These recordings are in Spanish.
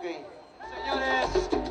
Señores,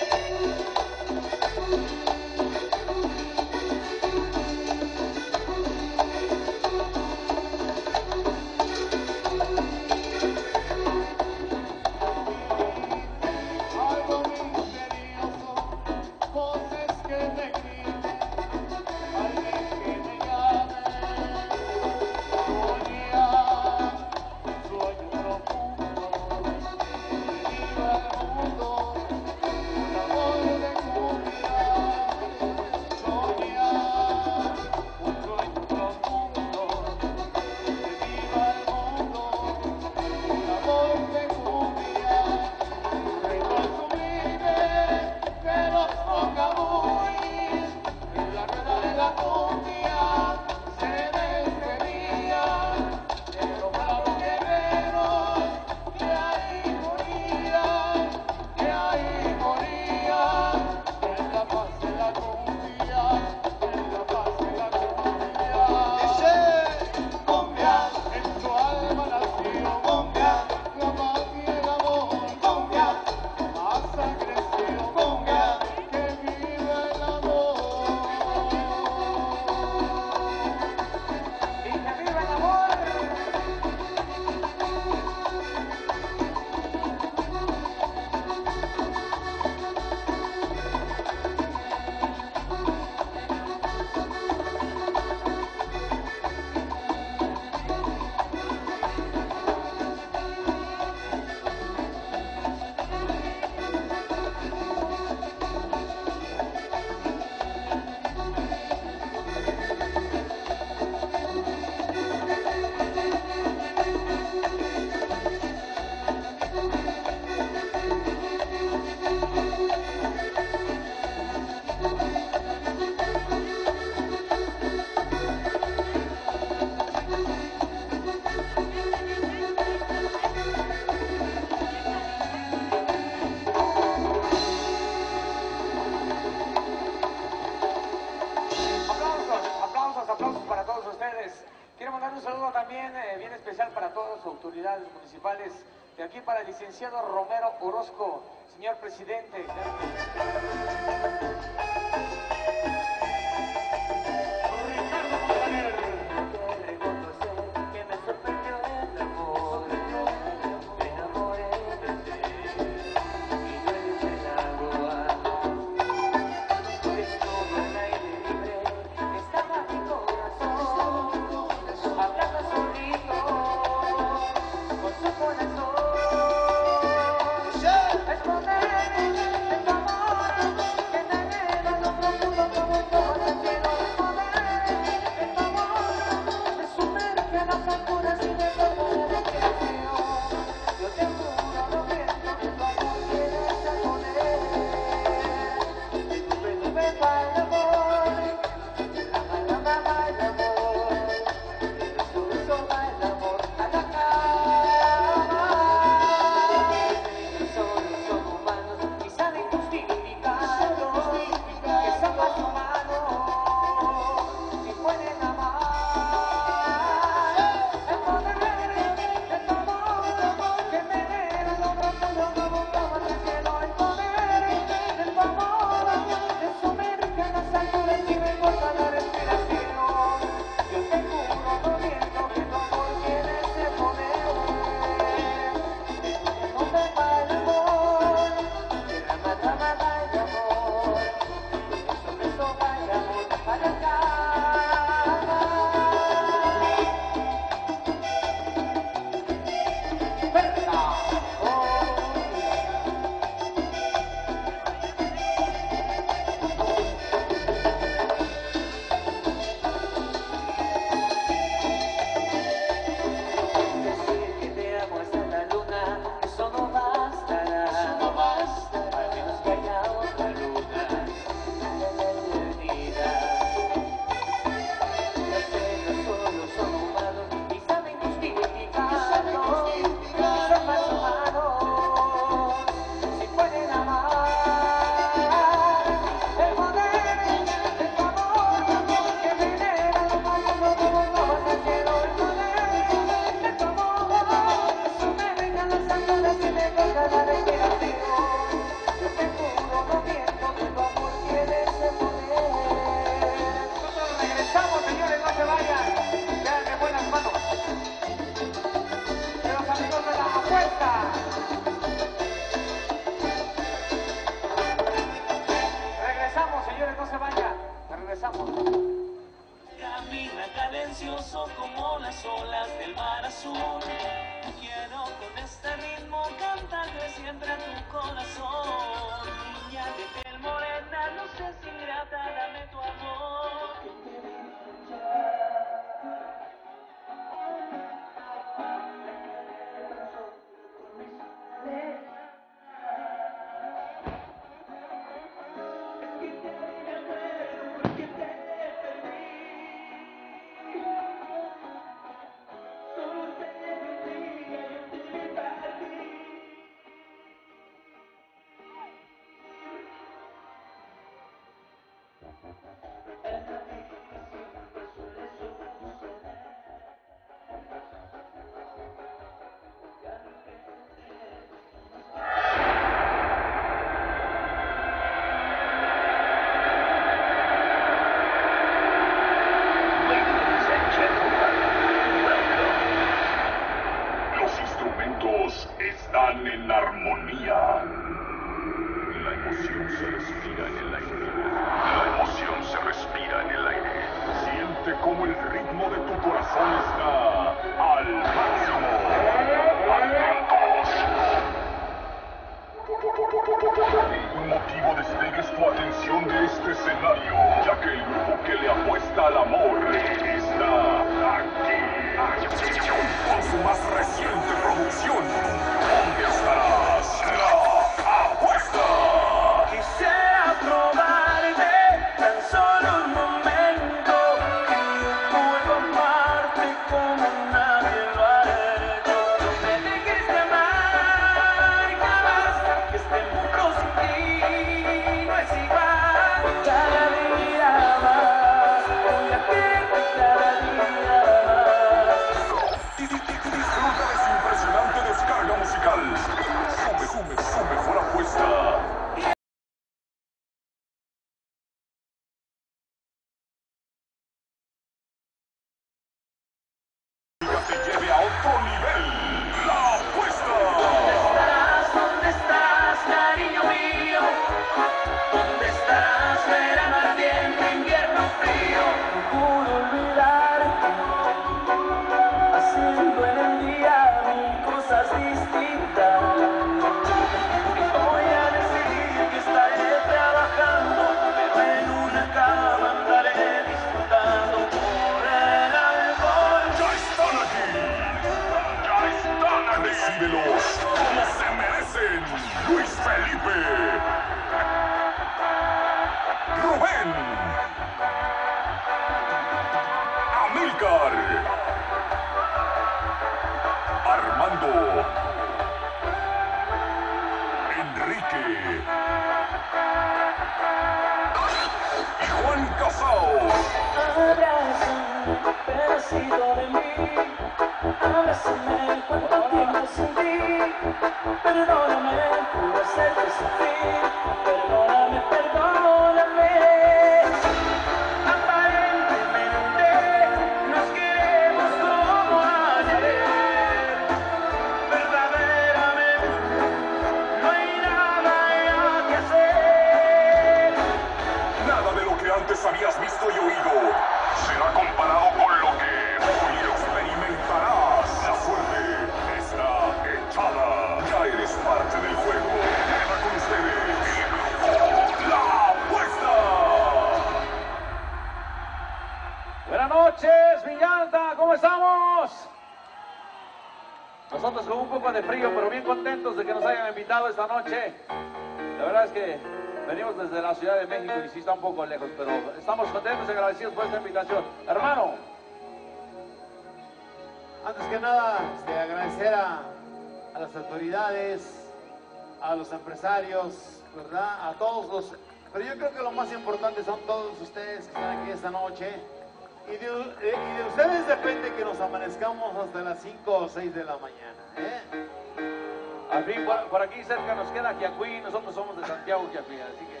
aquí cerca nos queda Quiacuí, nosotros somos de Santiago Quiacuí, así que...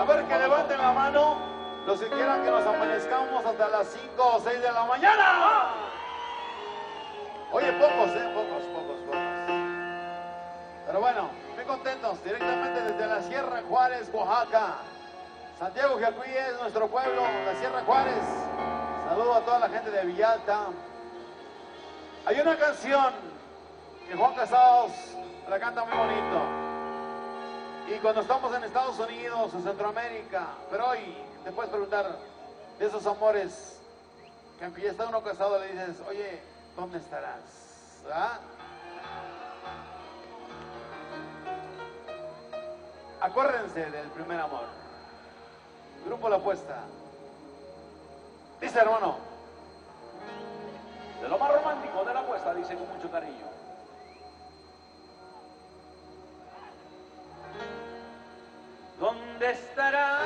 A ver que levanten la mano los que quieran que nos amanezcamos hasta las 5 o 6 de la mañana. Oye, pocos, ¿eh? Pocos, pocos, pocos. Pero bueno, muy contentos, directamente desde la Sierra Juárez, Oaxaca. Santiago Quiacuí es nuestro pueblo, la Sierra Juárez. Saludo a toda la gente de Villalta. Hay una canción que Juan Casados canta muy bonito. Y cuando estamos en Estados Unidos, en Centroamérica, pero hoy te puedes preguntar de esos amores que aunque ya está uno casado le dices, oye, ¿dónde estarás? Acuérdense del primer amor. Grupo La Apuesta. Dice hermano. De lo más romántico de la apuesta, dice con mucho cariño. destará.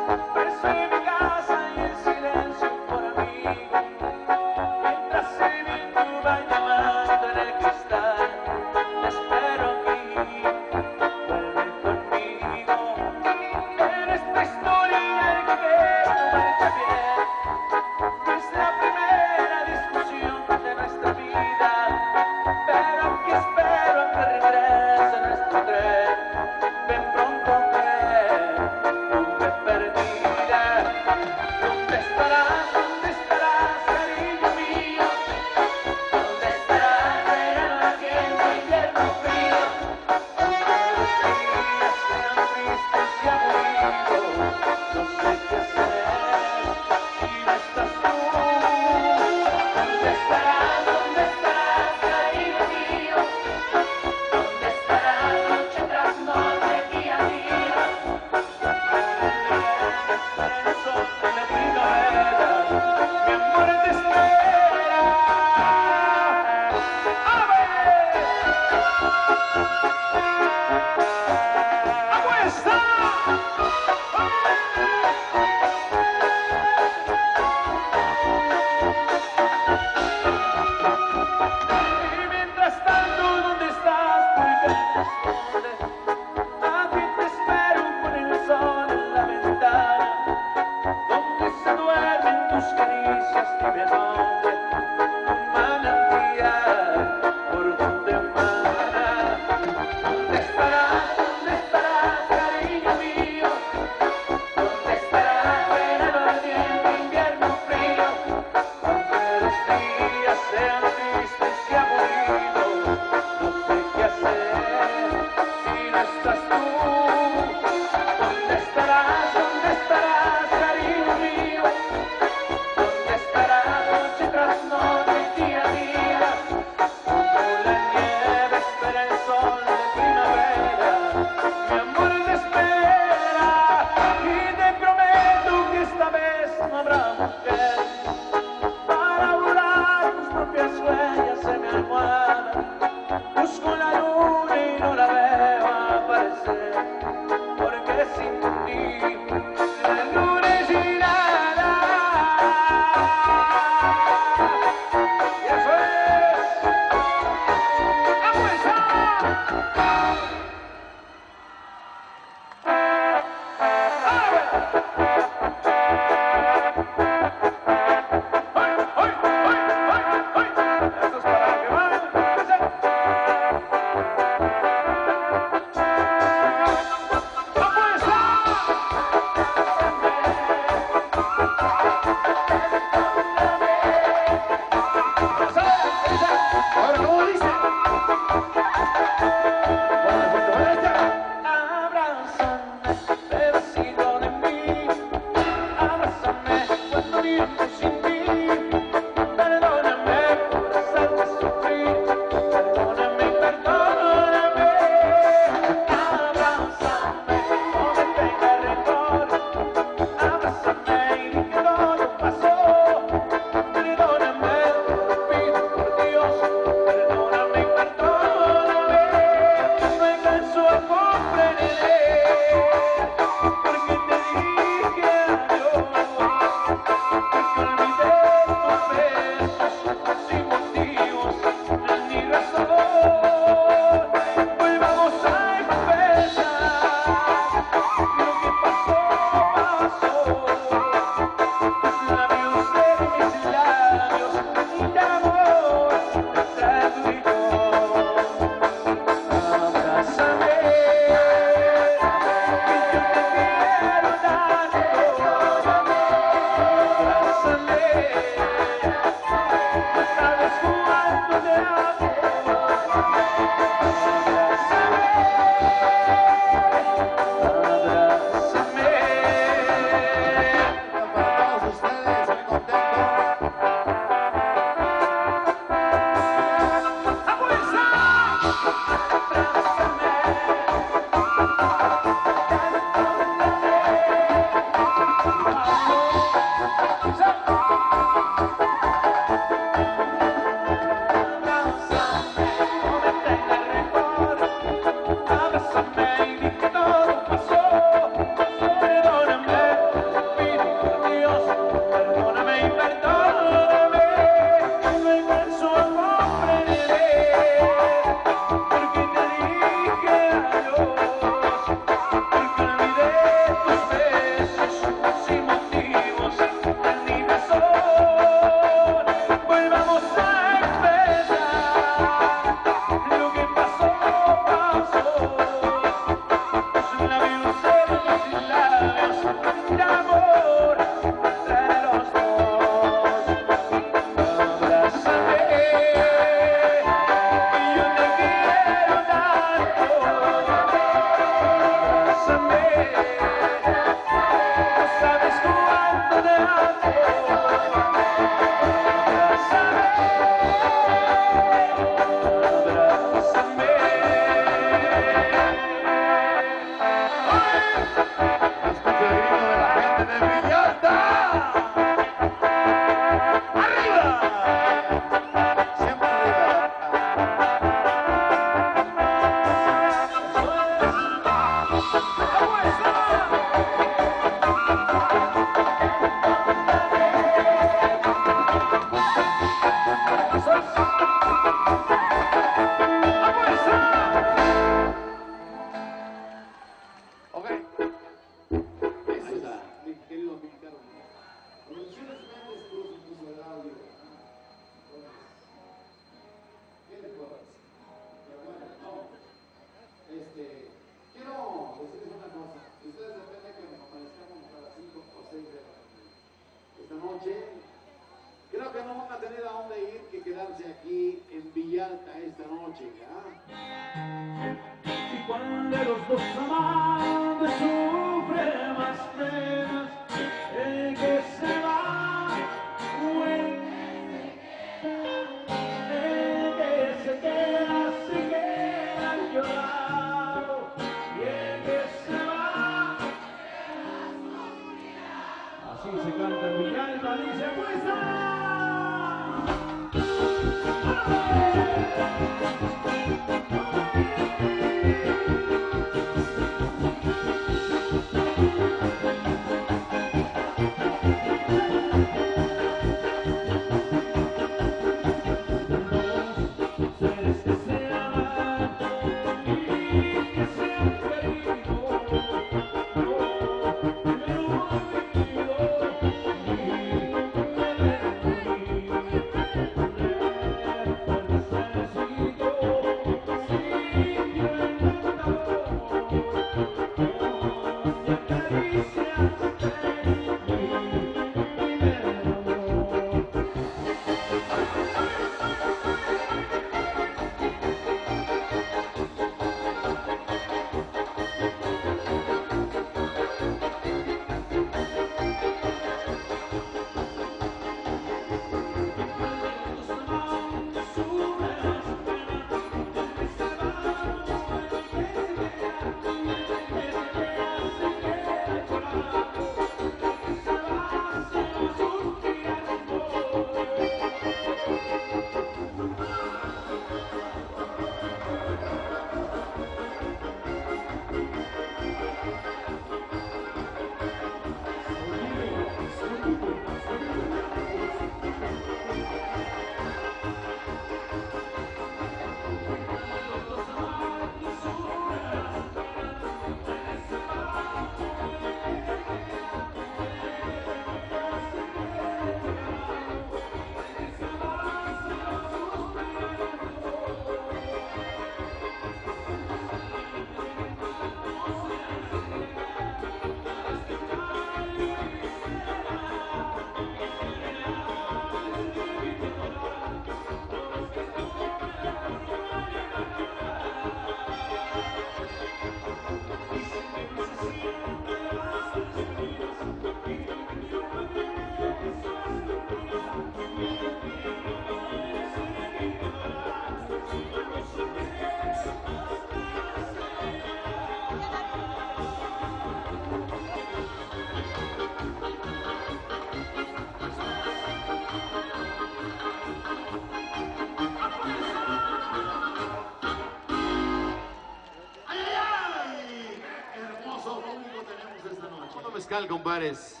Mezcal, compadres.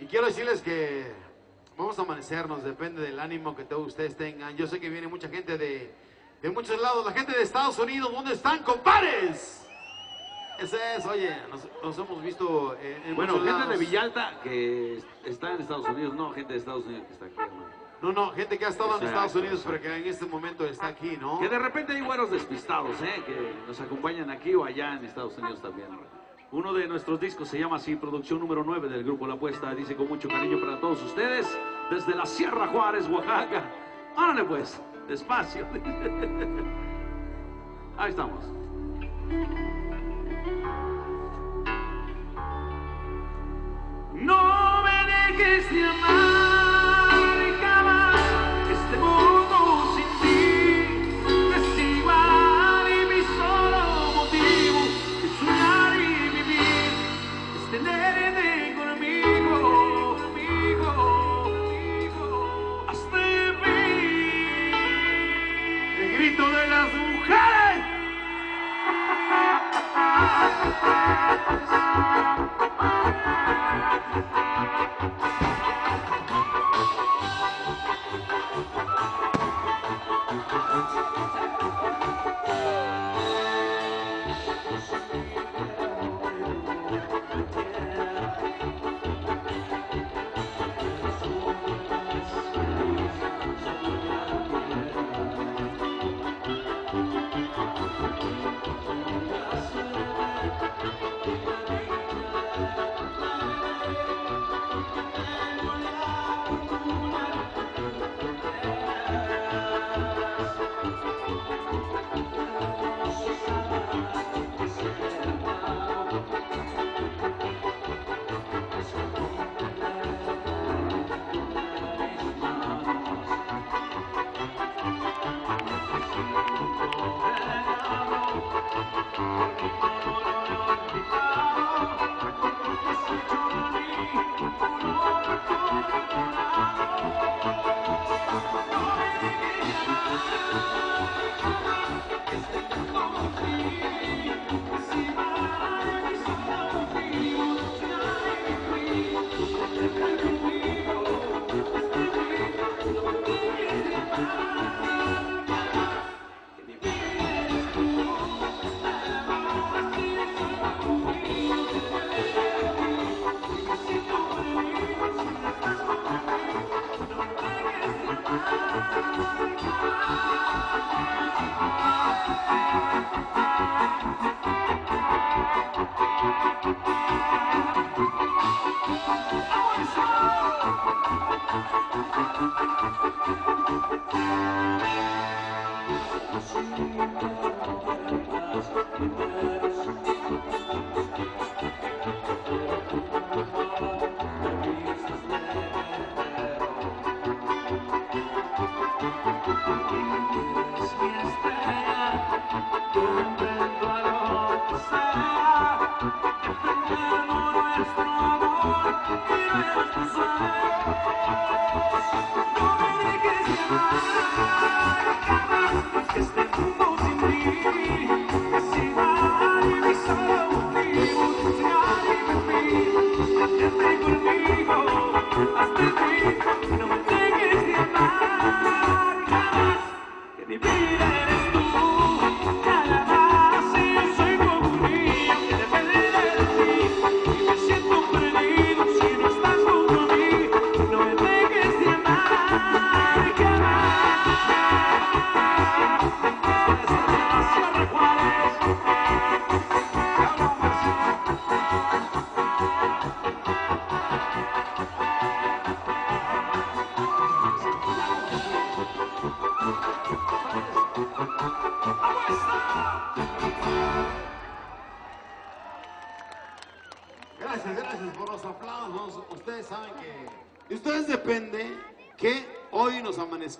Y quiero decirles que vamos a amanecernos, depende del ánimo que todos ustedes tengan. Yo sé que viene mucha gente de, de muchos lados, la gente de Estados Unidos, ¿dónde están, compadres? Ese es, oye, nos, nos hemos visto en, en Bueno, gente de. Villalta que está en Estados Unidos, no gente de Estados Unidos que está aquí, hermano. No, no, gente que ha estado en Estados Unidos, exacto. pero que en este momento está aquí, ¿no? Que de repente hay güeros despistados, ¿eh? Que nos acompañan aquí o allá en Estados Unidos también. Uno de nuestros discos se llama así, producción número 9 del grupo La Apuesta. Dice con mucho cariño para todos ustedes, desde la Sierra Juárez, Oaxaca. Árale pues, despacio. Ahí estamos. No dejes de amar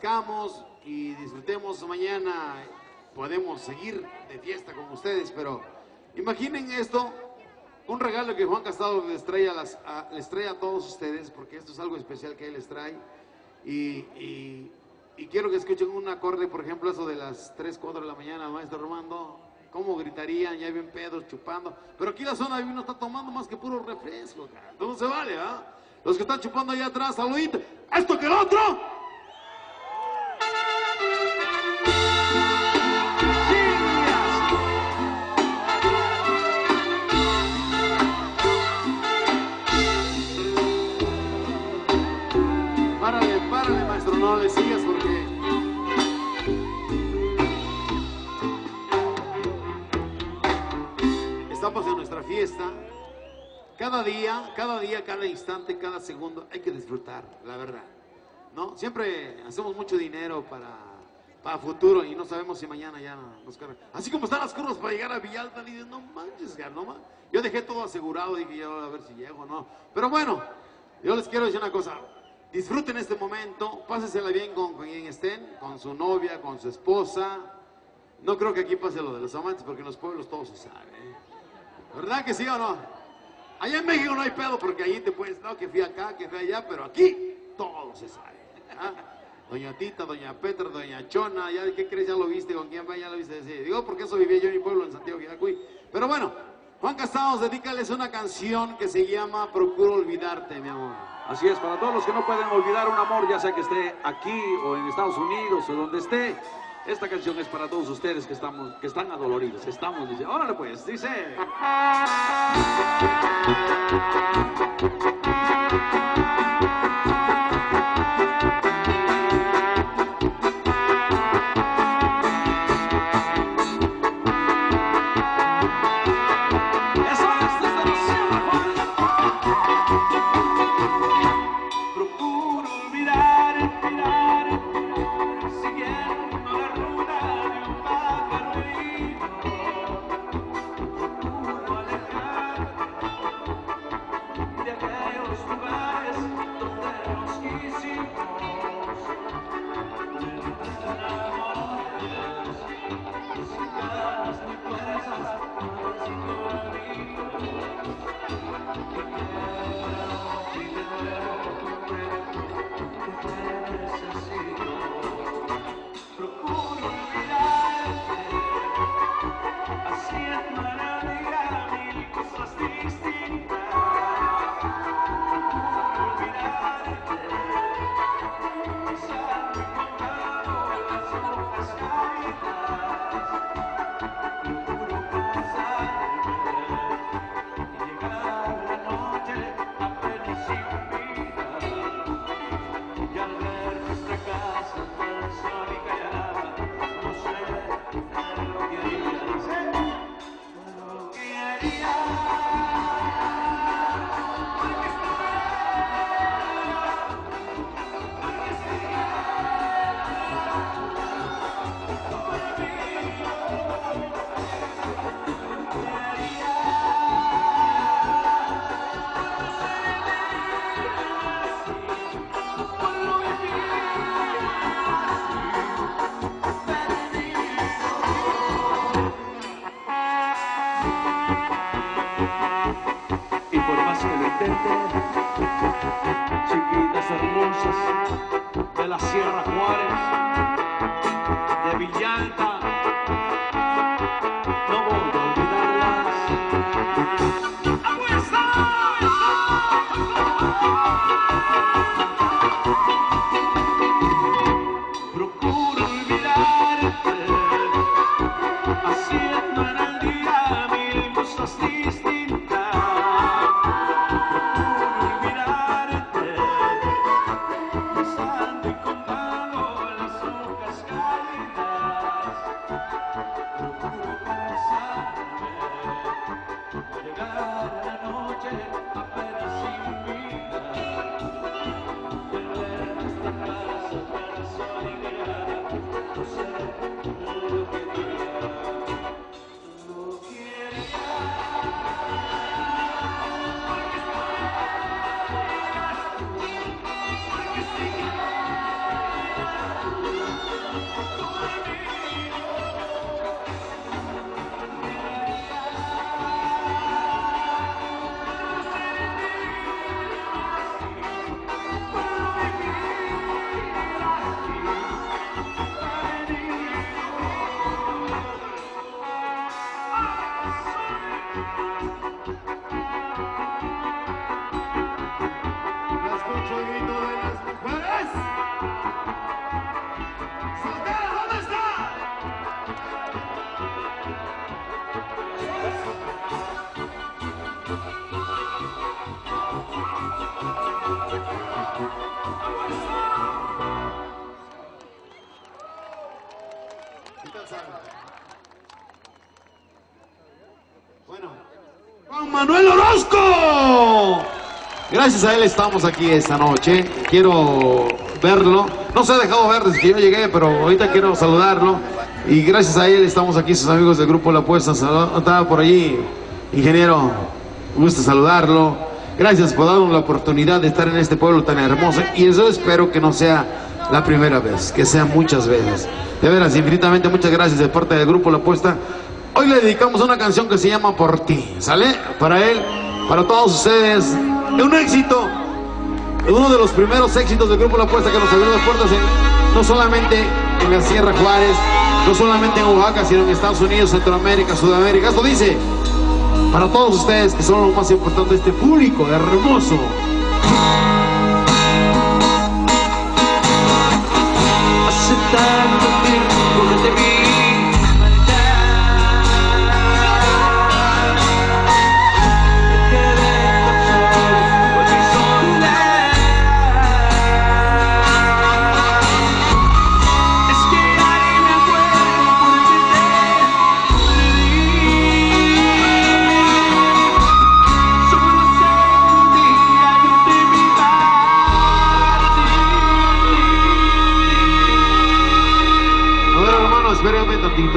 Nos amanezcamos y disfrutemos mañana. Podemos seguir de fiesta con ustedes, pero imaginen esto, un regalo que Juan Casado les trae a, las, a- les trae a todos ustedes, porque esto es algo especial que él les trae. Y, y- y quiero que escuchen un acorde, por ejemplo, eso de las 3, 4 de la mañana, maestro Armando. ¿Cómo gritarían? Ya bien pedos, chupando. Pero aquí la zona de vino está tomando más que puro refresco. cara. No se vale, ¿ah? Los que están chupando allá atrás, saludito. ¿Esto que el otro? Párale, párale, maestro, no le sigas porque... Estamos en nuestra fiesta. Cada día, cada día, cada instante, cada segundo, hay que disfrutar, la verdad. ¿No? Siempre hacemos mucho dinero para, para futuro y no sabemos si mañana ya nos cargan. Así como están las curvas para llegar a Villalta, no manches, no Yo dejé todo asegurado, dije, ya a ver si llego o no. Pero bueno, Yo les quiero decir una cosa. Disfruten este momento, pásensela bien con quien estén, con su novia, con su esposa. No creo que aquí pase lo de los amantes, porque en los pueblos todo se sabe. ¿eh? ¿Verdad que sí o no? Allá en México no hay pedo, porque allí te puedes, no, que fui acá, que fui allá, pero aquí todo se sabe. ¿Ah? Doña Tita, Doña Petra, Doña Chona, ya qué crees, ya lo viste, con quién va, ya lo viste. Sí, digo, porque eso vivía yo en mi pueblo, en Santiago Guidacuy. Pero bueno, Juan Castados, dedícales una canción que se llama Procuro Olvidarte, mi amor. Así es, para todos los que no pueden olvidar un amor, ya sea que esté aquí o en Estados Unidos o donde esté, esta canción es para todos ustedes que estamos, que están adoloridos. Estamos, dice, órale pues, dice. Manuel Orozco. Gracias a él estamos aquí esta noche. Quiero verlo. No se ha dejado ver desde que yo llegué, pero ahorita quiero saludarlo. Y gracias a él estamos aquí, sus amigos del Grupo La Apuesta. Salud- Estaba por allí, ingeniero. Gusto saludarlo. Gracias por darnos la oportunidad de estar en este pueblo tan hermoso y eso espero que no sea la primera vez, que sea muchas veces. De veras, infinitamente muchas gracias de parte del grupo La Apuesta. Hoy le dedicamos una canción que se llama Por ti, ¿sale? Para él, para todos ustedes, un éxito, uno de los primeros éxitos del grupo La Apuesta que nos abrió las puertas no solamente en la Sierra Juárez, no solamente en Oaxaca, sino en Estados Unidos, Centroamérica, Sudamérica. Esto dice, para todos ustedes que son lo más importante de este público hermoso. Hace tanto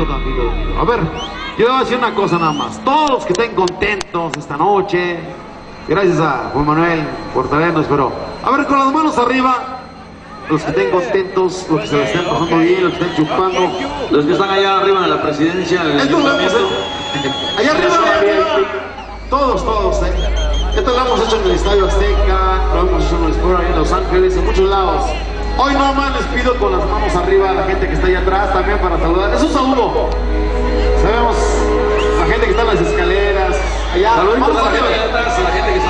A ver, yo voy a decir una cosa nada más. Todos los que estén contentos esta noche, gracias a Juan Manuel por traernos, pero a ver, con las manos arriba, los que estén contentos, los que se la estén pasando bien, los que estén chupando. Los que están allá arriba en la presidencia, en el ayuntamiento. Allá arriba, arriba. Todos, todos. ¿eh? Esto lo hemos hecho en el Estadio Azteca, lo hemos hecho en el Sport en Los Ángeles, en muchos lados. Hoy nomás les pido con las manos arriba a la gente que está allá atrás también para saludar. Es un saludo. Sabemos la gente que está en las escaleras. Allá. Saluditos a la gente que está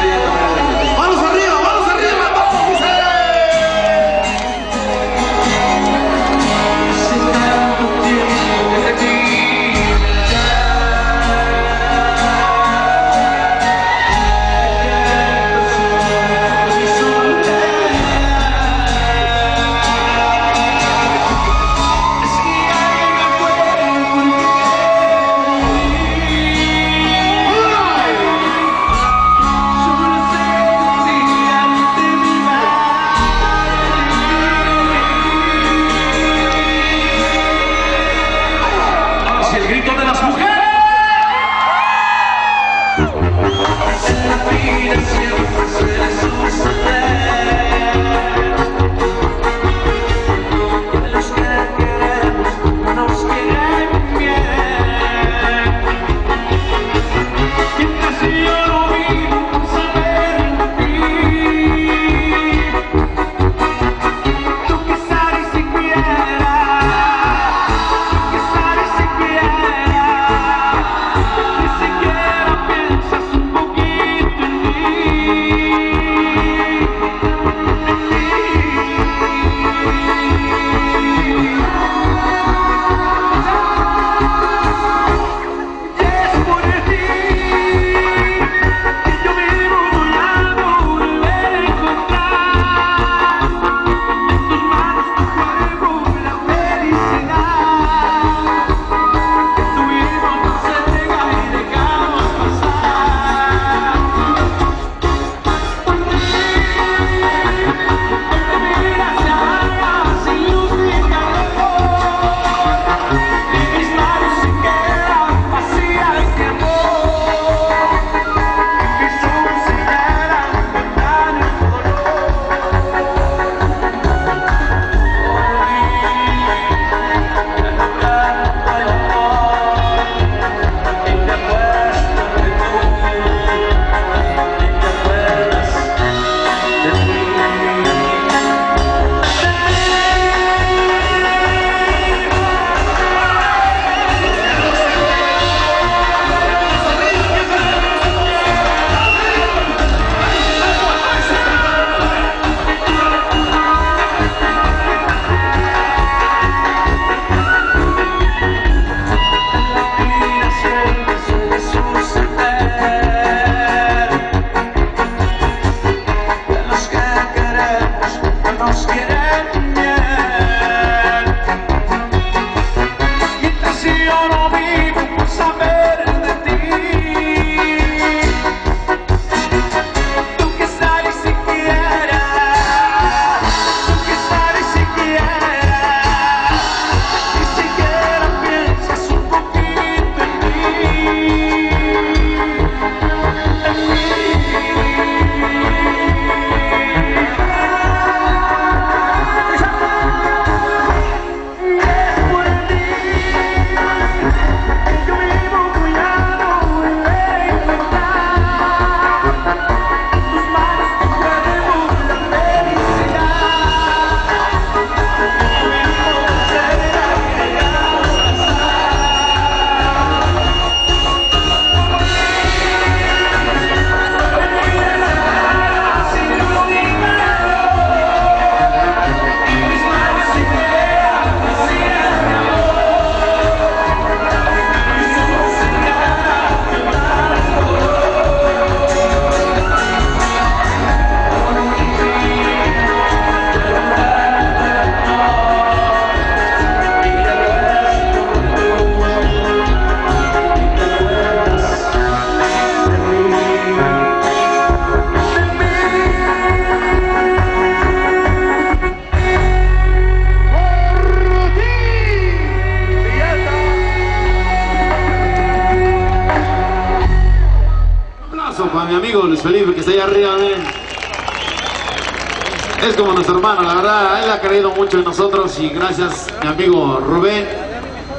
en nosotros y gracias, mi amigo Rubén,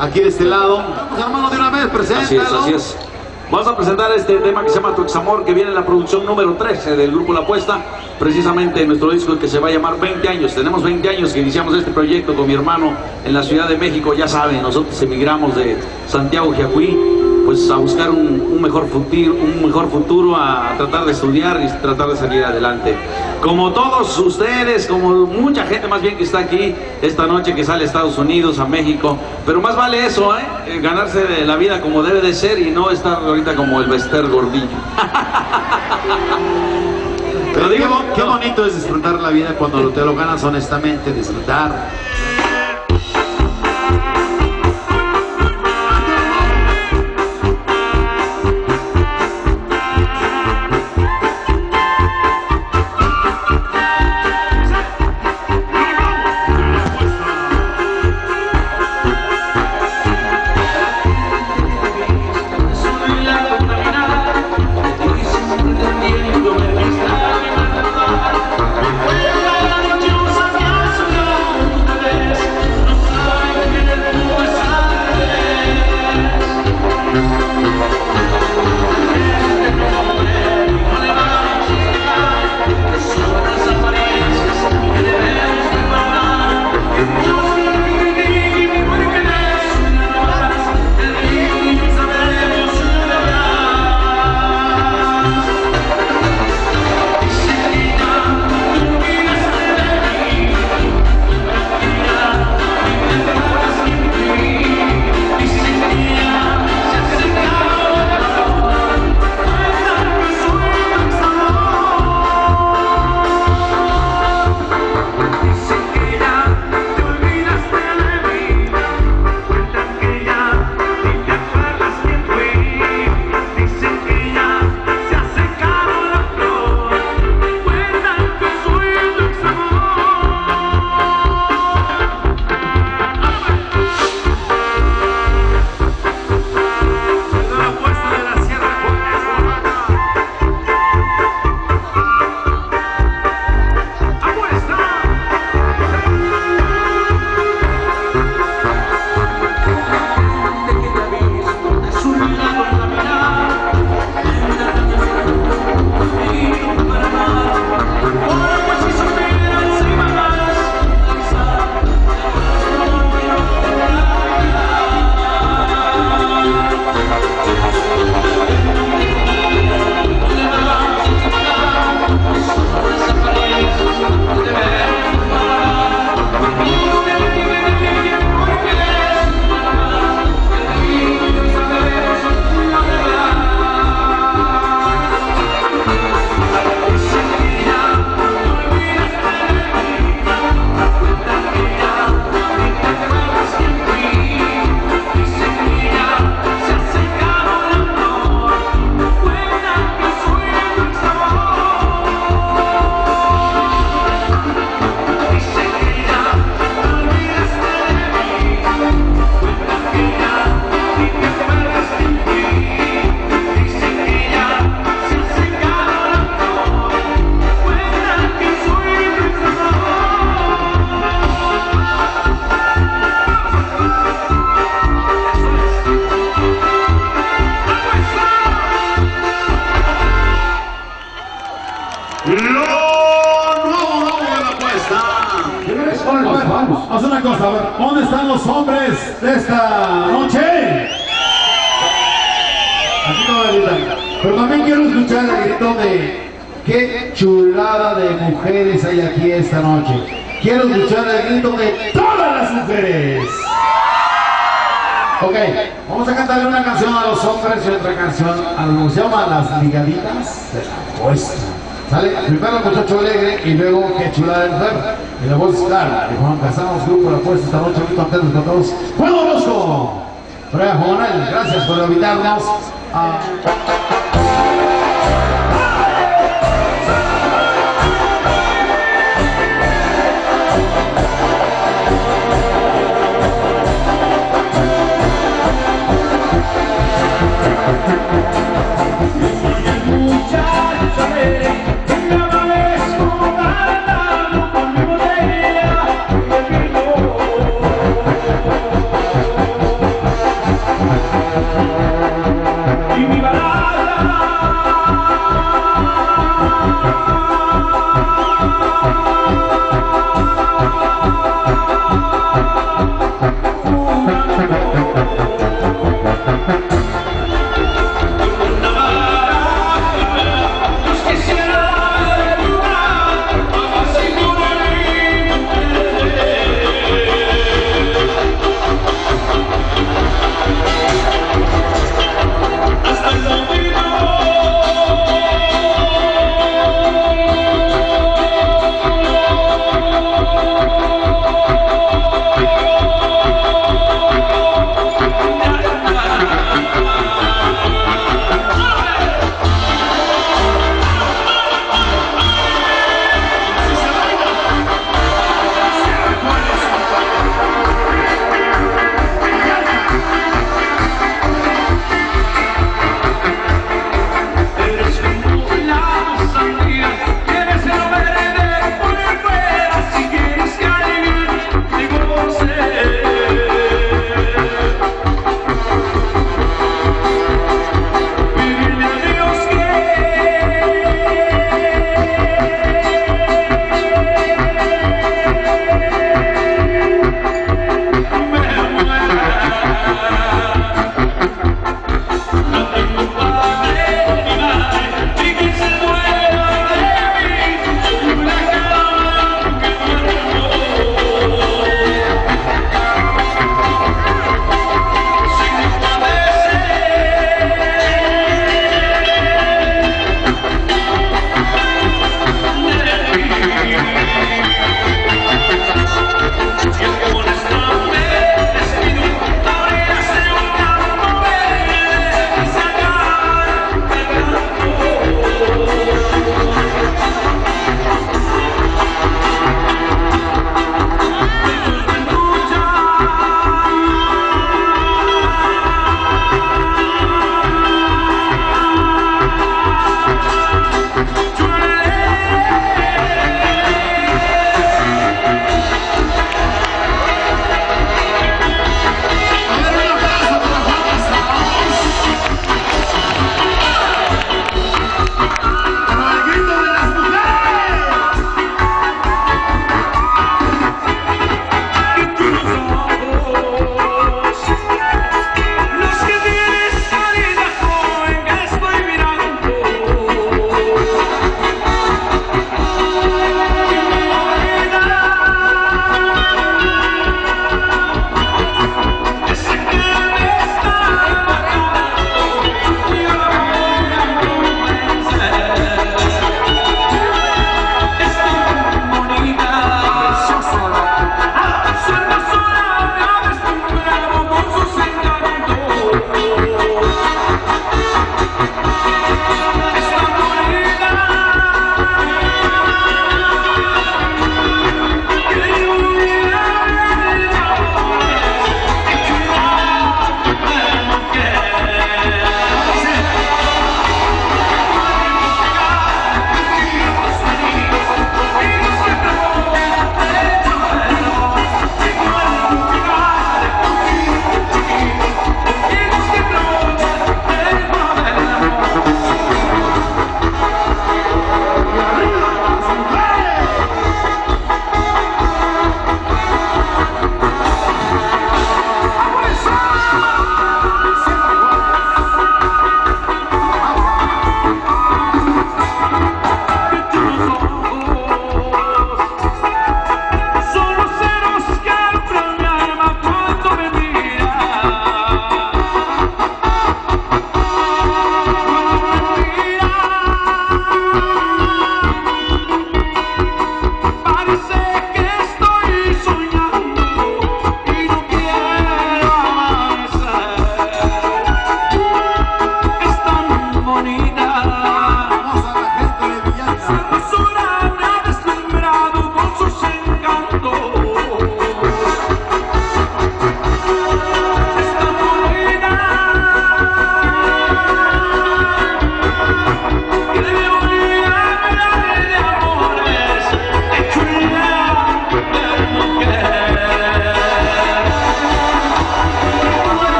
aquí de este lado. De. Así es, así es. Vamos a presentar este tema que se llama Tu Examor, que viene en la producción número 13 del Grupo La Apuesta, precisamente nuestro disco que se va a llamar 20 años. Tenemos 20 años que iniciamos este proyecto con mi hermano en la Ciudad de México, ya saben, nosotros emigramos de Santiago Jiacuí, pues a buscar un mejor futuro, un mejor futuro, a tratar de estudiar y tratar de salir adelante. Como todos ustedes, como mucha gente más bien que está aquí esta noche que sale a Estados Unidos, a México, pero más vale eso, ¿eh? Eh, ganarse la vida como debe de ser y no estar ahorita como el Bester gordillo. Pero bo- qué bonito es disfrutar la vida cuando te lo ganas honestamente, disfrutar. Por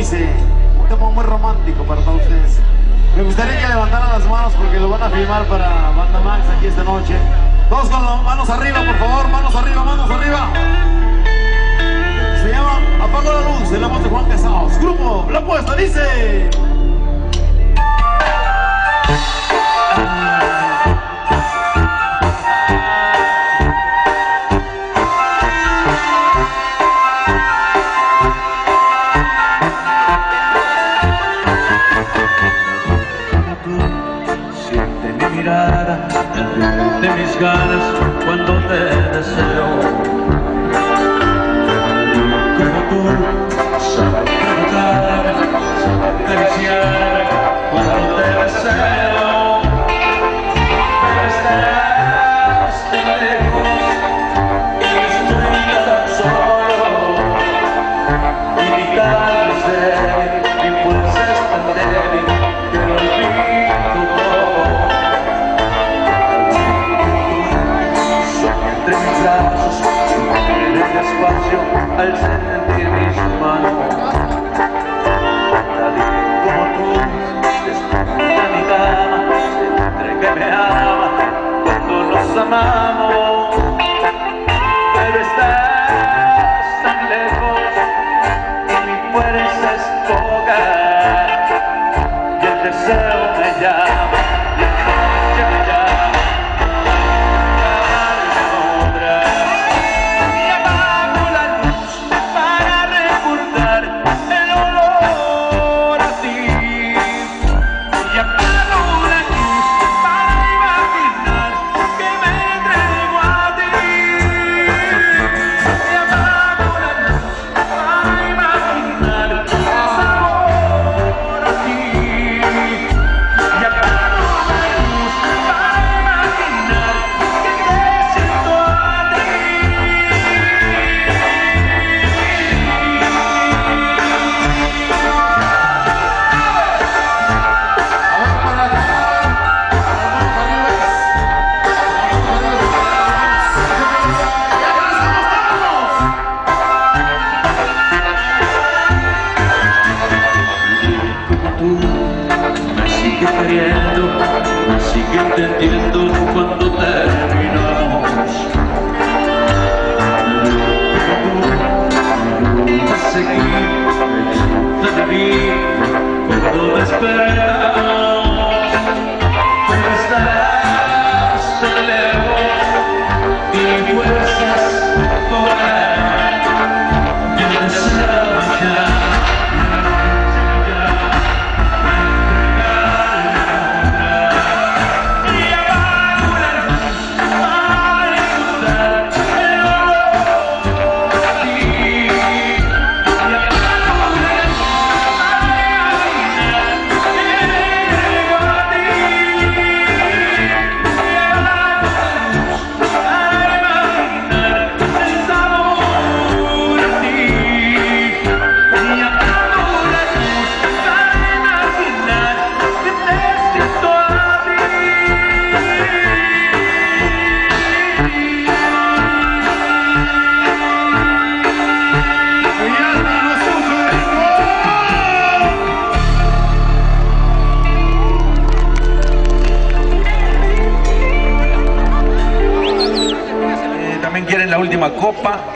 dice, un tema muy romántico para todos ustedes. Me gustaría que levantaran las manos porque lo van a filmar para Banda Max aquí esta noche. Todos con las manos arriba, por favor, manos arriba, manos arriba. Se llama Apago la luz, de la voz de Juan Casados. Grupo, la apuesta dice. Cuando te deseo. Como tú, sabes provocar, sabes acariciar cuando te deseo. Al sentir mis manos. Nadie como tú desnuda mi cama, entre que me ama cuando nos amamos.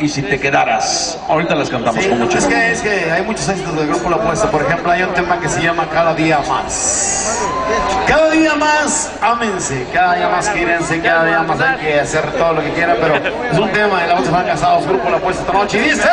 Y si te quedaras. Ahorita las cantamos Sí, con mucho es que, es que hay muchos éxitos del grupo La Apuesta. Por ejemplo, hay un tema que se llama Cada día más. Cada día más, ámense. Cada día más quírense. Cada día más hay que hacer todo lo que quieran. Pero es un tema de la voz de Juan Casados, grupo La Apuesta esta noche. Y dice,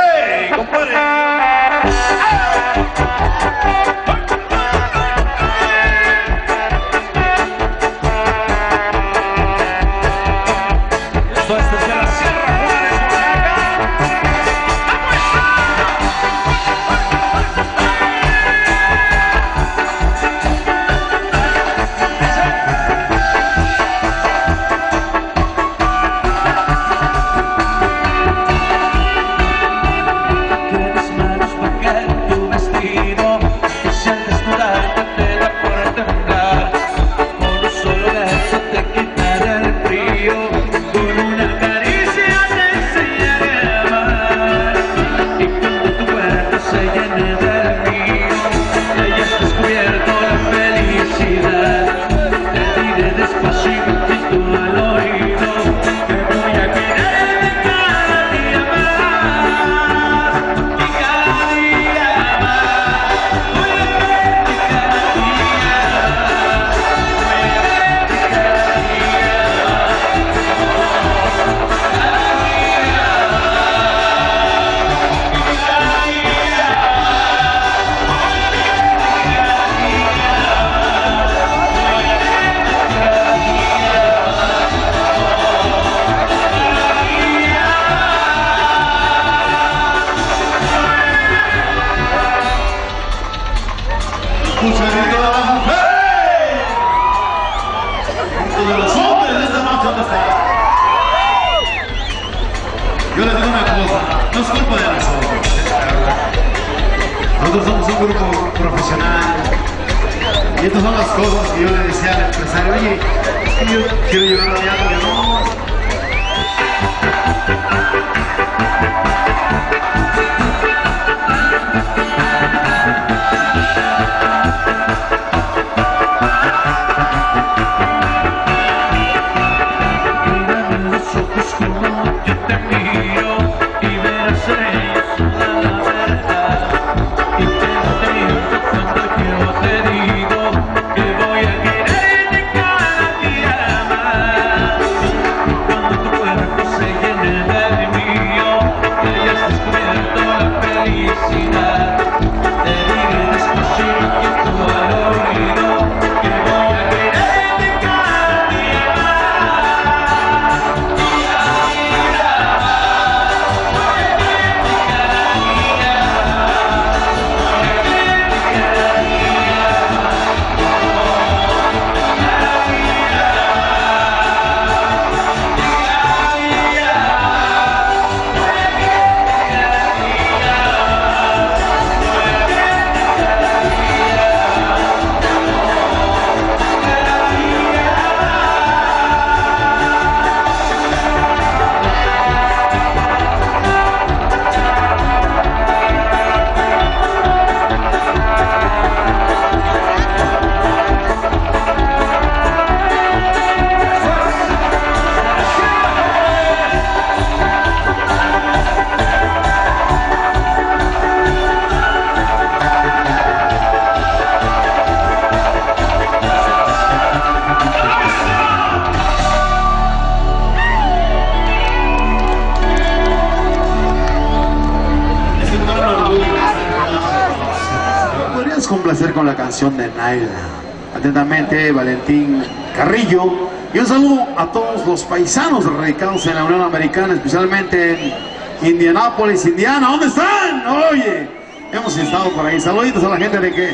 Valentín Carrillo. Y un saludo a todos los paisanos radicados en la Unión Americana, especialmente en Indianápolis, Indiana. ¿Dónde están? Oye, hemos estado por ahí. Saluditos a la gente de que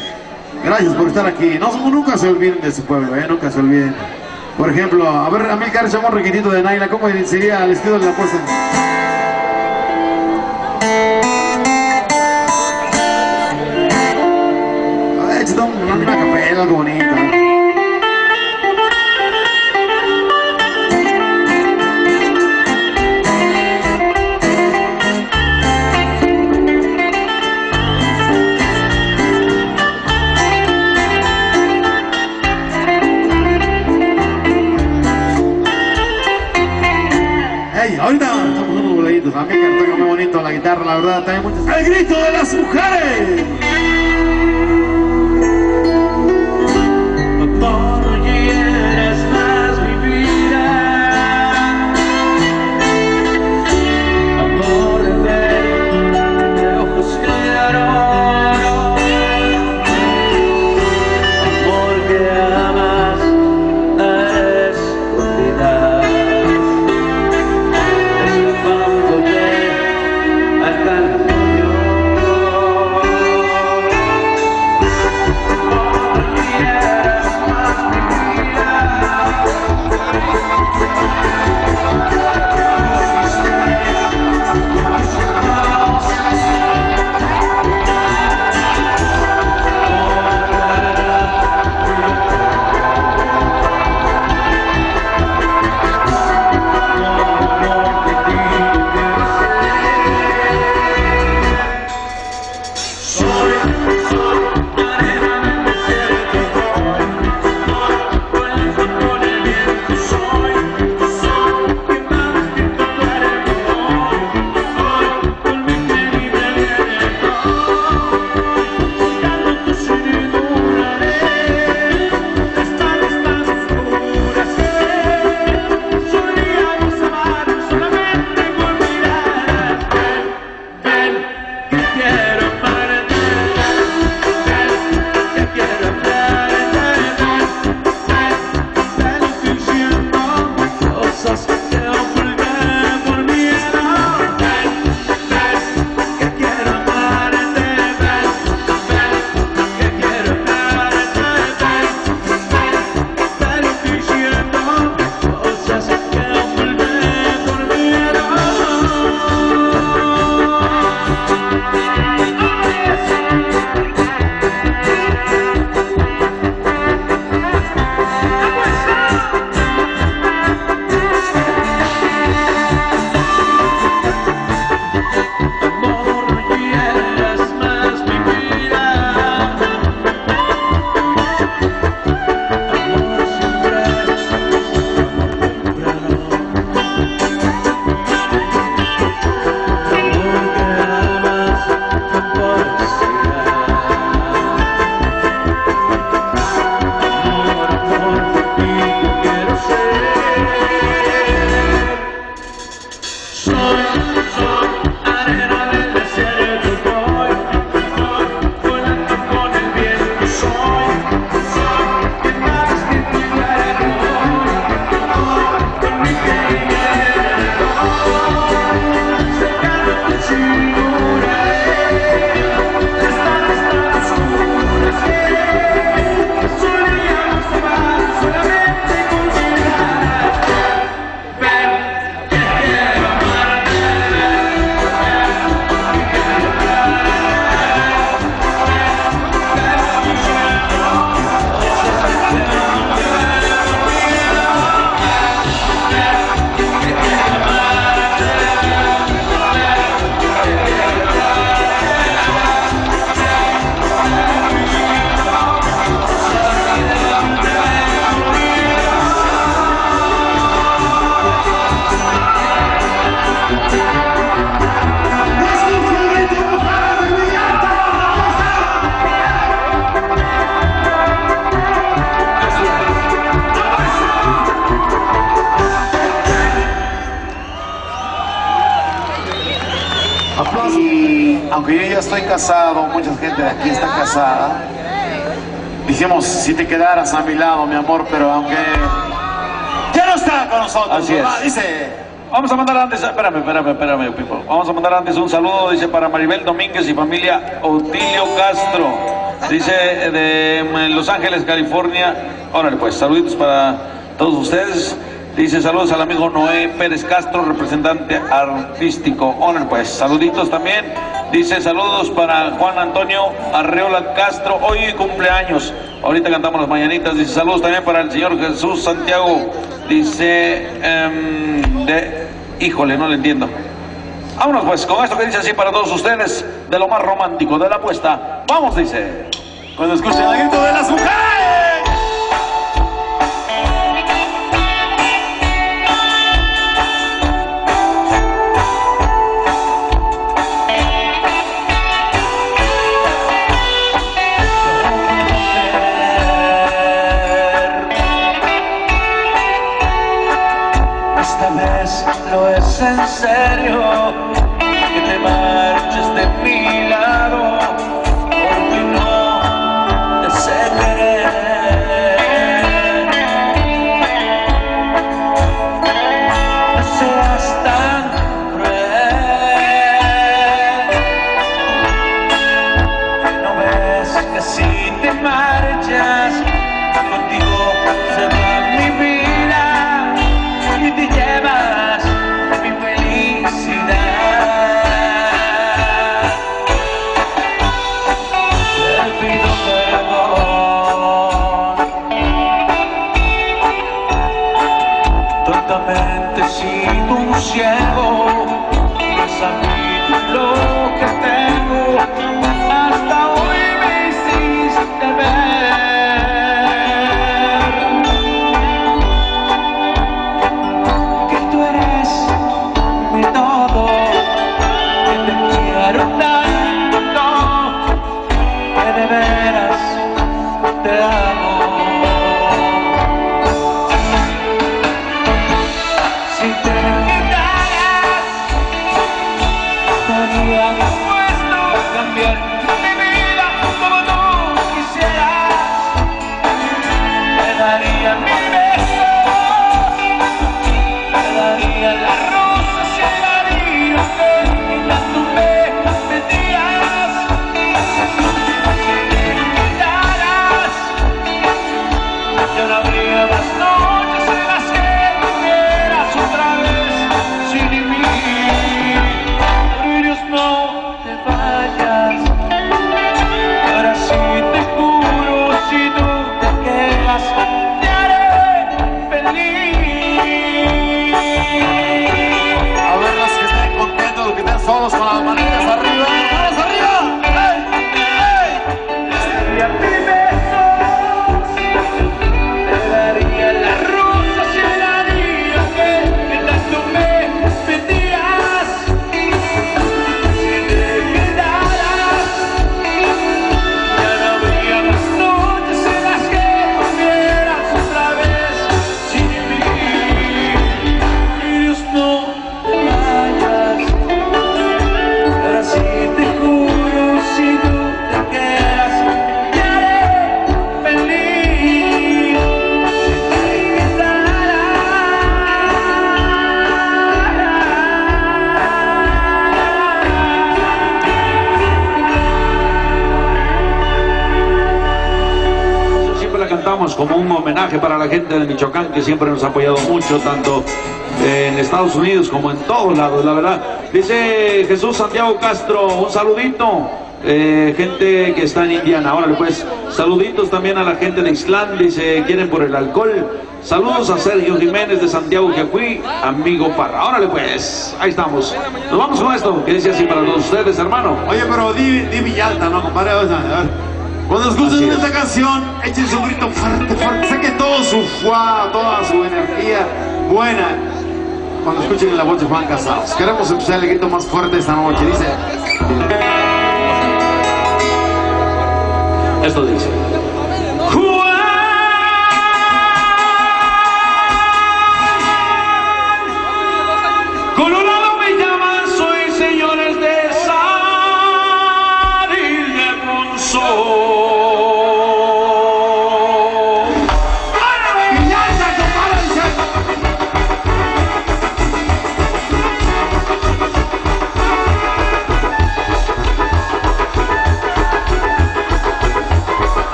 gracias por estar aquí. No, nunca se olviden de su pueblo, ¿eh? nunca se olviden. Por ejemplo, a ver, Amilcar, echamos un requisito de Naila. ¿Cómo sería el estilo de la puesta? ¡El grito de las mujeres! Aunque yo ya estoy casado, mucha gente de aquí está casada. Dijimos, si te quedaras a mi lado, mi amor, pero aunque ya no está con nosotros, Así es. dice. Vamos a mandar antes, espérame, espérame, espérame. Vamos a mandar antes un saludo, dice, para Maribel Domínguez y familia Otilio Castro. Dice, de Los Ángeles, California. Órale, pues, saluditos para todos ustedes. Dice, saludos al amigo Noé Pérez Castro, representante artístico. Órale, pues, saluditos también. Dice, saludos para Juan Antonio Arreola Castro, hoy cumpleaños. Ahorita cantamos las mañanitas. Dice, saludos también para el señor Jesús Santiago. Dice, em, de, híjole, no le entiendo. Vámonos pues, con esto que dice así para todos ustedes, de lo más romántico de la apuesta. Vamos, dice. Cuando escuchen el grito de las mujeres. No como un homenaje para la gente de Michoacán que siempre nos ha apoyado mucho, tanto en Estados Unidos como en todos lados, la verdad. Dice Jesús Santiago Castro, un saludito. eh, gente que está en Indiana, órale pues, saluditos también a la gente de Ixtlán, dice, quieren por el alcohol. Saludos a Sergio Jiménez de Santiago que fui, amigo Parra. Órale pues, ahí estamos. Nos vamos con esto, que dice así para todos ustedes, hermano. Oye, pero di, di Villalta, ¿no, compadre? Cuando escuchen esta canción, echen su grito fuerte, fuerte. Saquen todo su fuá, toda su energía buena. Cuando escuchen la voz de Juan Casados. Queremos escuchar el grito más fuerte esta noche. Dice. Esto dice.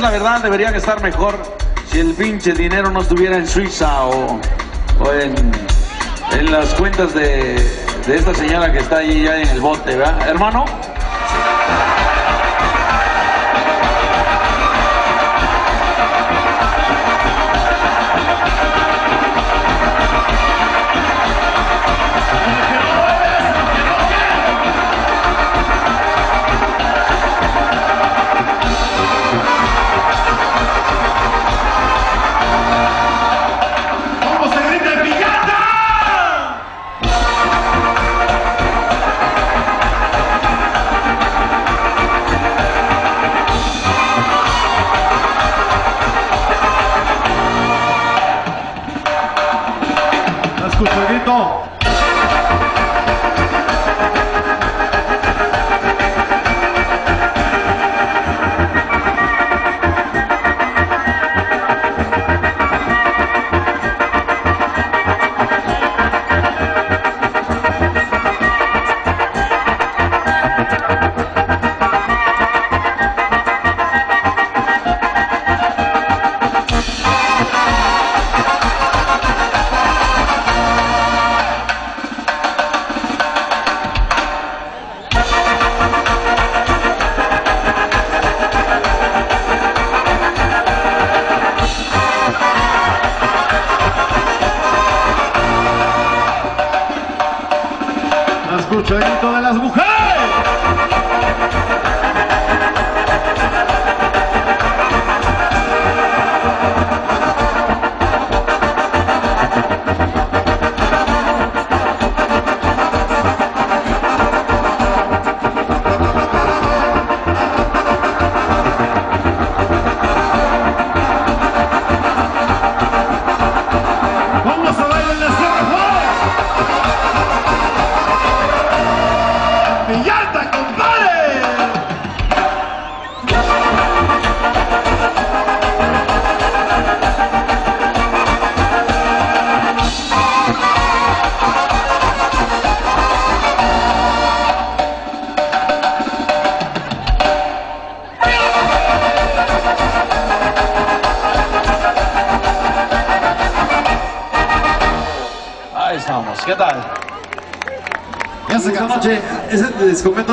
La verdad, deberían estar mejor si el pinche dinero no estuviera en Suiza o, en las cuentas de, de esta señora que está ahí ya en el bote, ¿verdad? Hermano.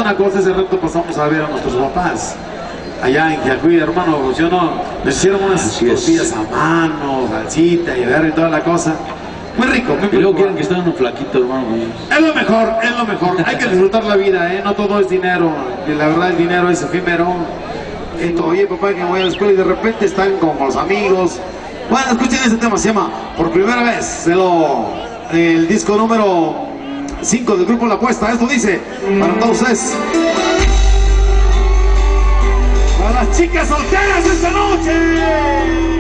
Una cosa, ese rato pasamos a ver a nuestros papás. Allá en Quiacuí, hermano, yo no, les hicieron unas tortillas a mano, salsita y ver y toda la cosa. Muy rico, muy Y luego rico. quieren que esté uno flaquito, hermano. Es lo mejor, es lo mejor. Hay que disfrutar la vida, ¿eh? No todo es dinero. Y la verdad, el dinero es efímero. Esto, oye, papá, que voy a la escuela y de repente están con los amigos. Bueno, escuchen este tema, se llama Por primera vez, de lo, el disco número 5 del grupo La Apuesta. Esto dice, para todos ustedes. Para las chicas solteras esta noche.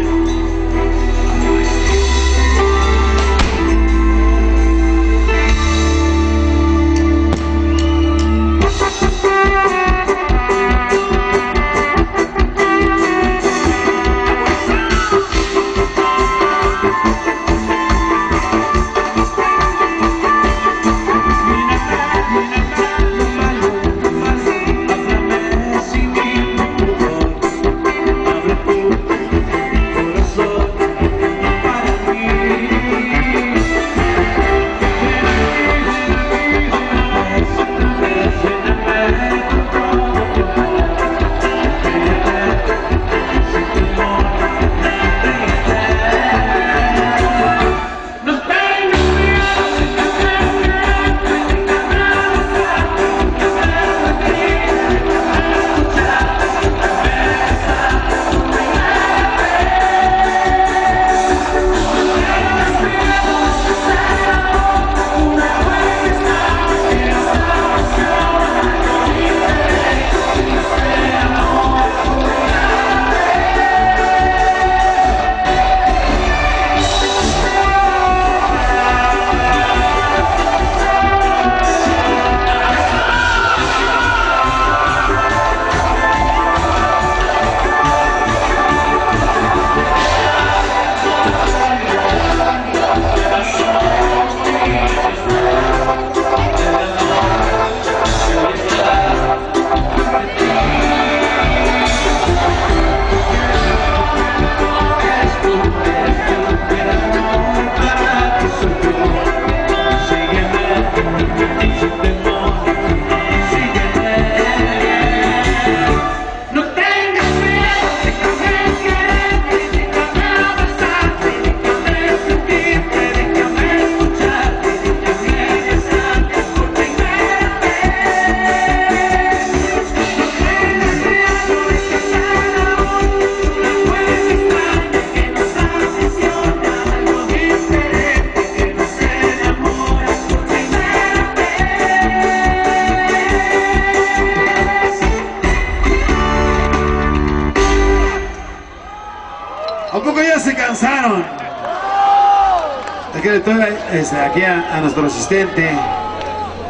Aquí a, a nuestro asistente.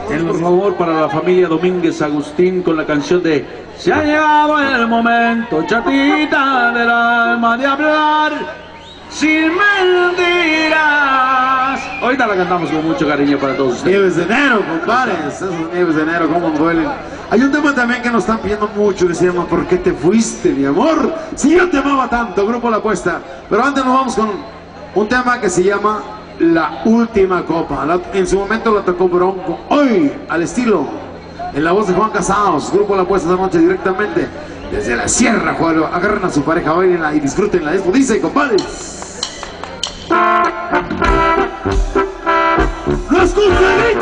Él Por favor, para la familia Domínguez Agustín con la canción de Se ha llegado el momento, chatita del alma, de hablar sin mentiras. Ahorita la cantamos con mucho cariño para todos ustedes. Nieves de enero, compadres. Esos nieves de enero, cómo duelen. Hay un tema también que nos están pidiendo mucho que se llama ¿Por qué te fuiste, mi amor? Si yo te amaba tanto, Grupo La Apuesta. Pero antes nos vamos con un tema que se llama La Última Copa. En su momento la tocó Bronco. Hoy, al estilo, en la voz de Juan Casados, Grupo La Apuesta esta noche directamente desde la Sierra, Juan. Agarren a su pareja, bailenla y disfrútenla. Esto dice, compadres. ¡No escucha el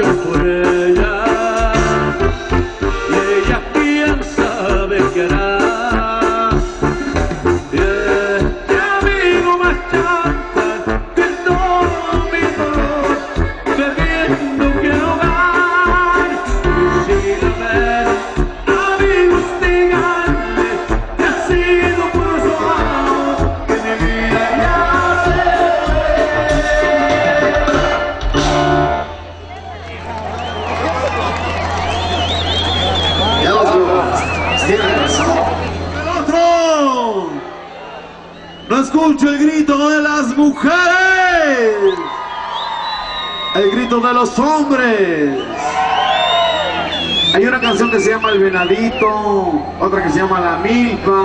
Chukur que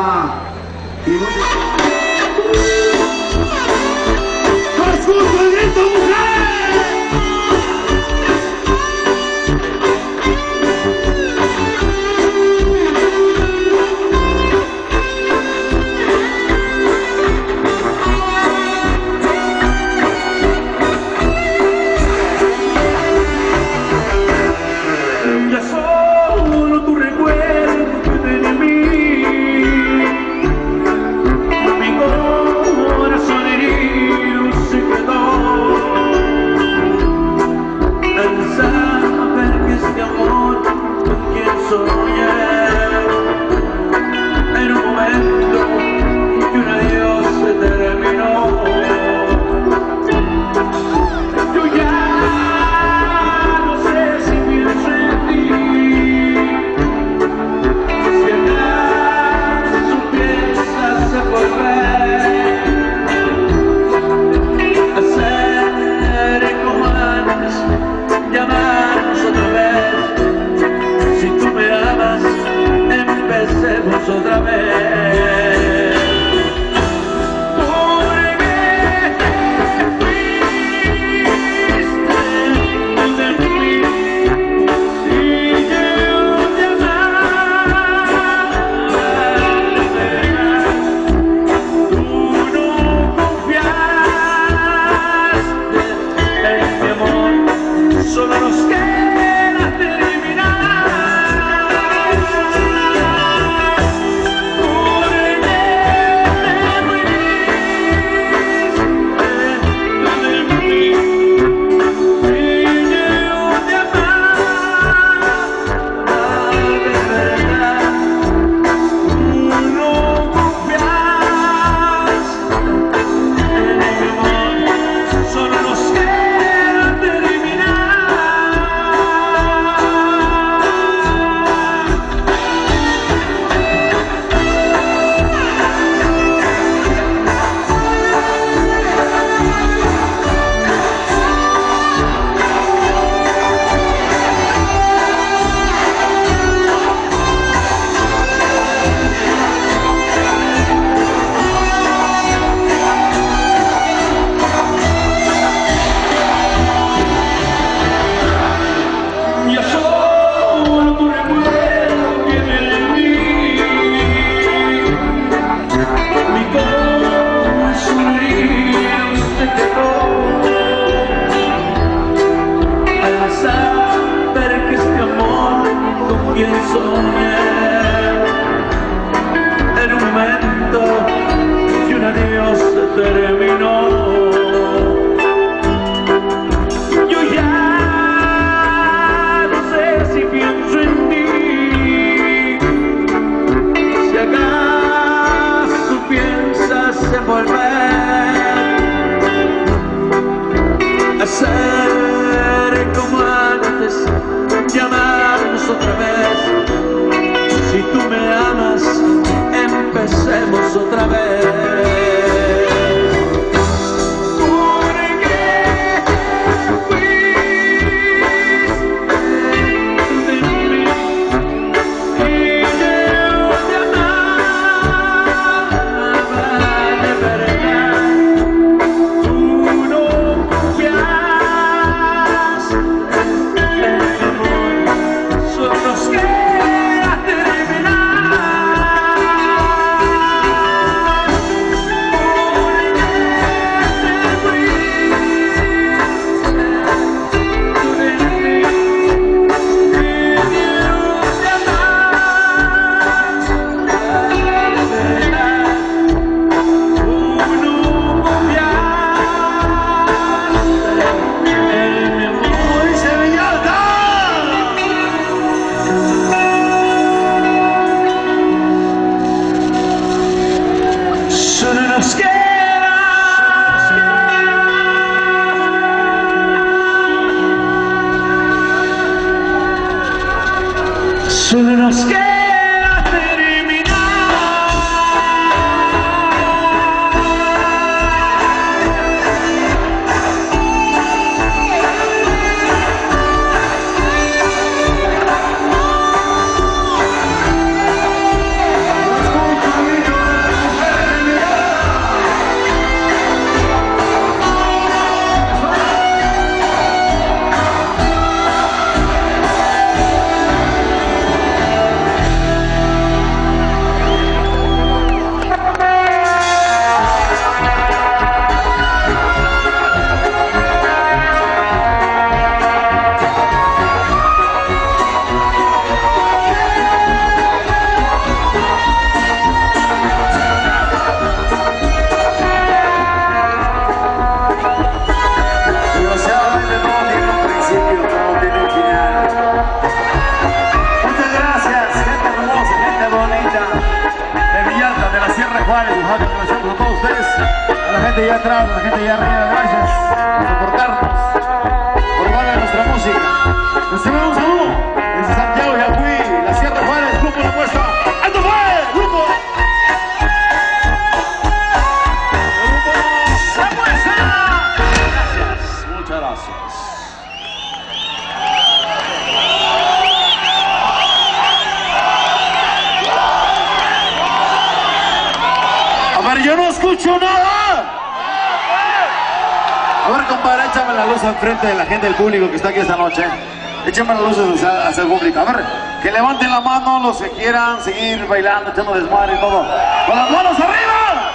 quieran seguir bailando, echando desmadre y todo. ¡Con las manos arriba!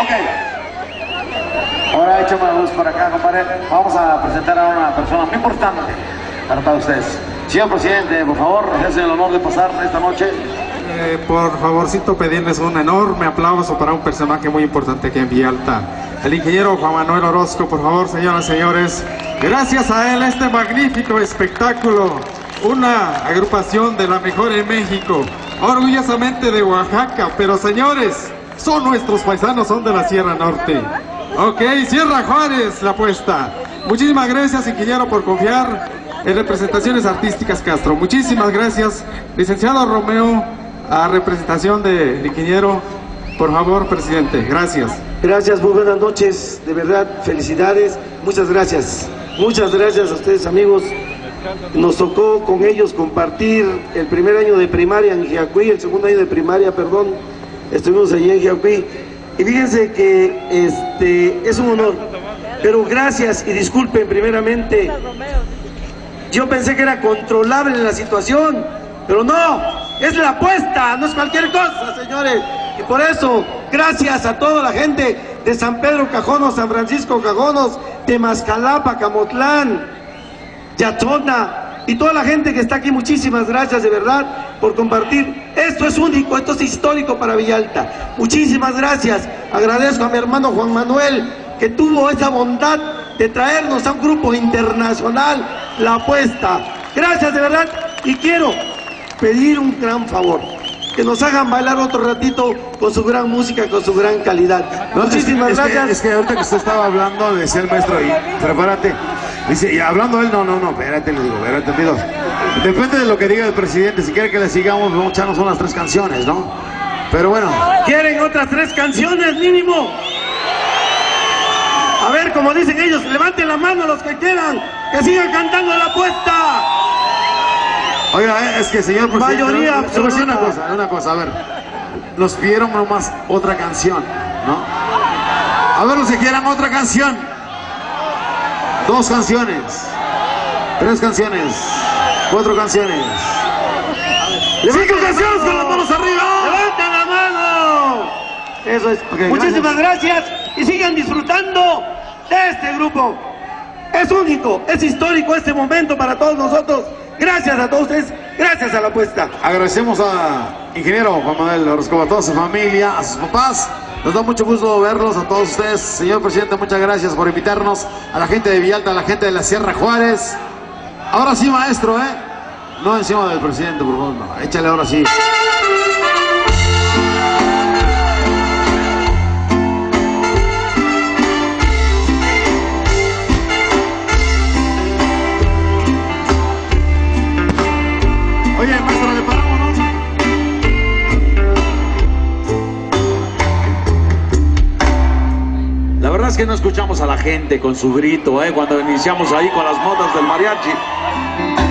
Ok. Ahora échame la luz por acá, compadre. Vamos a presentar a una persona muy importante para todos ustedes. Señor presidente, por favor, hacen el honor de pasar esta noche. Eh, por favorcito pedirles un enorme aplauso para un personaje muy importante aquí en Villalta. El ingeniero Juan Manuel Orozco, por favor, señoras y señores. Gracias a él este magnífico espectáculo. Una agrupación de la mejor en México. Orgullosamente de Oaxaca, pero señores, son nuestros paisanos, son de la Sierra Norte. Ok, Sierra Juárez, la apuesta. Muchísimas gracias, ingeniero, por confiar en representaciones artísticas Castro. Muchísimas gracias, licenciado Romeo, a representación del ingeniero. Por favor, presidente, gracias. Gracias, muy buenas noches, de verdad, felicidades, muchas gracias. Muchas gracias a ustedes amigos. Nos tocó con ellos compartir el primer año de primaria en Jiacuí, el segundo año de primaria, perdón, estuvimos allí en Jiacuí. Y fíjense que este, es un honor, pero gracias y disculpen primeramente, yo pensé que era controlable la situación, pero no, es la apuesta, no es cualquier cosa, señores. Y por eso, gracias a toda la gente de San Pedro Cajonos, San Francisco Cajonos, Temascalapa, Camotlán, Yatona, Y toda la gente que está aquí, muchísimas gracias de verdad por compartir. Esto es único, esto es histórico para Villalta. Muchísimas gracias. Agradezco a mi hermano Juan Manuel que tuvo esa bondad de traernos a un grupo internacional la apuesta. Gracias de verdad y quiero pedir un gran favor. Que nos hagan bailar otro ratito con su gran música, con su gran calidad. Muchísimas es gracias. es que ahorita que usted estaba hablando, decía el maestro, y prepárate. Dice, y hablando él, no, no, no, espérate, le digo, espérate, amigos. Depende de lo que diga el presidente. Si quiere que le sigamos, vamos a echarnos unas tres canciones, ¿no? Pero bueno, ¿Quieren otras tres canciones mínimo? A ver, como dicen ellos, levanten la mano los que quieran, que sigan cantando la apuesta. oiga, eh, es que señor presidente. Mayoría absoluta. una cosa, una cosa, a ver. Nos pidieron nomás otra canción, ¿no? A ver los que quieran otra canción. Dos canciones. Tres canciones. Cuatro canciones. ¡Cinco canciones con las manos arriba! ¡Levanten la mano! Eso es. Ok, Muchísimas gracias. y sigan disfrutando de este grupo. Es único, es histórico este momento para todos nosotros. Gracias a todos ustedes, gracias a la apuesta. Agradecemos a ingeniero Juan Manuel Orozco, a toda su familia, a sus papás. Nos da mucho gusto verlos a todos ustedes. Señor presidente, muchas gracias por invitarnos. A la gente de Villalta, a la gente de la Sierra Juárez. Ahora sí, maestro, ¿eh? No encima del presidente, por favor. Échale ahora sí. Oye, es que no escuchamos a la gente con su grito, ¿eh? Cuando iniciamos ahí con las motas del mariachi.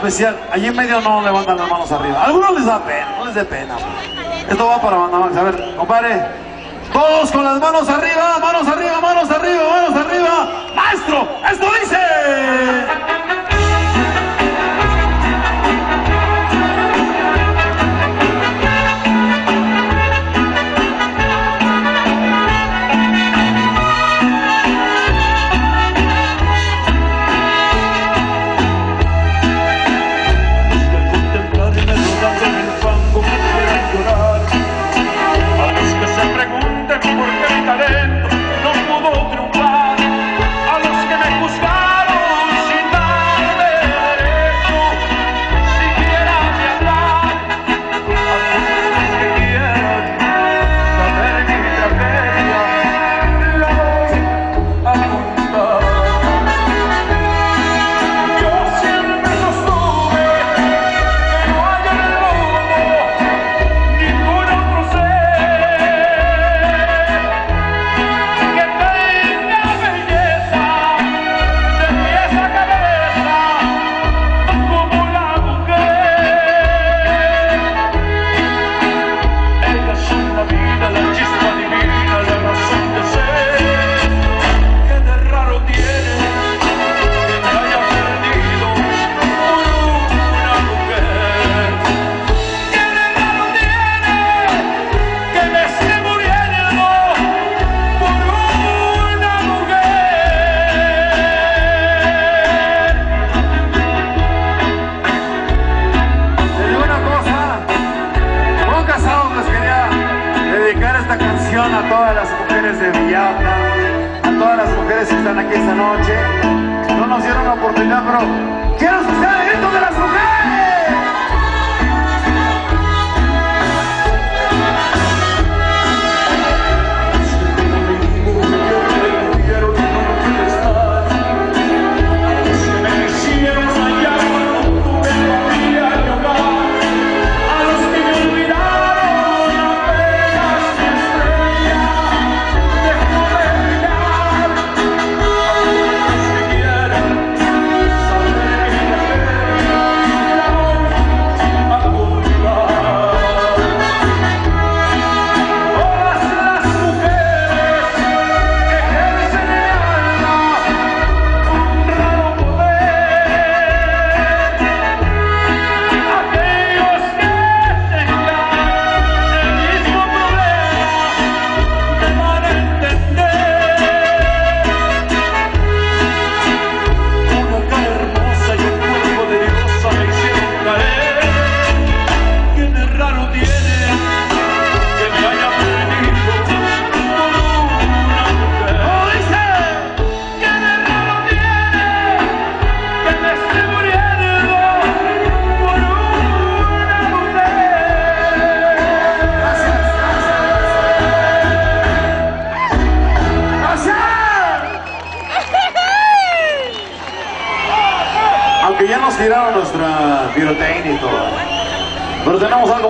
Especial, allí en medio no levantan las manos arriba. A algunos les da pena, no les dé pena. Esto va para Bandamax. A ver, compadre, todos con las manos arriba, manos arriba, manos arriba, manos arriba. Maestro, esto dice.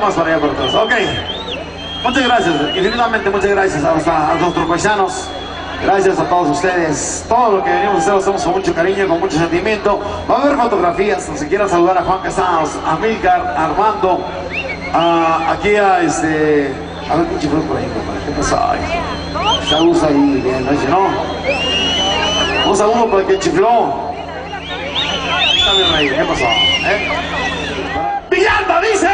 Más para allá por atrás. Ok. Muchas gracias. Infinitamente muchas gracias a, a- a nuestros paisanos. Gracias a todos ustedes. Todo lo que venimos a hacer lo hacemos con mucho cariño, con mucho sentimiento. Va a haber fotografías. Si quieren saludar a Juan Casados, a Milcar, a Armando, a- aquí a este. A ver, ¿quién chifló por ahí? ¿Qué? Ay, Está gusto ahí, bien, ¿no? Un saludo para el que chifló. Está bien, rey. ¿Qué pasó? ¿Eh? ¡Villalba dice!